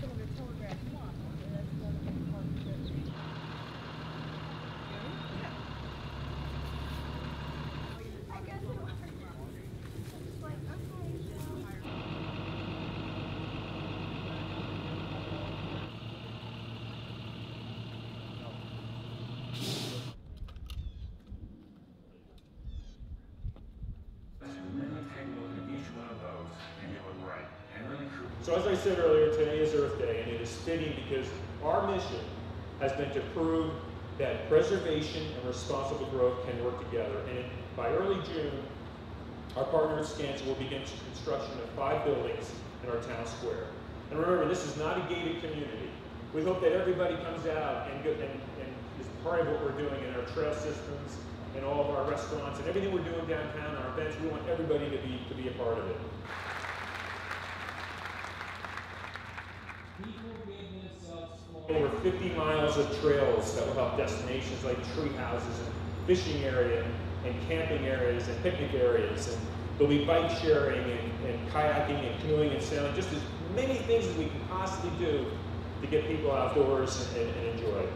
telegraph. Come on. So as I said earlier, today is Earth Day, and it is fitting because our mission has been to prove that preservation and responsible growth can work together. And by early June, our partner at Skanska will begin construction of five buildings in our town square. And remember, this is not a gated community. We hope that everybody comes out and, and, and is part of what we're doing in our trail systems and all of our restaurants and everything we're doing downtown, our events. We want everybody to be, to be a part of it. Over 50 miles of trails that will help destinations like tree houses and fishing area and camping areas and picnic areas. And there'll be bike sharing and, and kayaking and canoeing and sailing, just as many things as we can possibly do to get people outdoors and, and, and enjoy.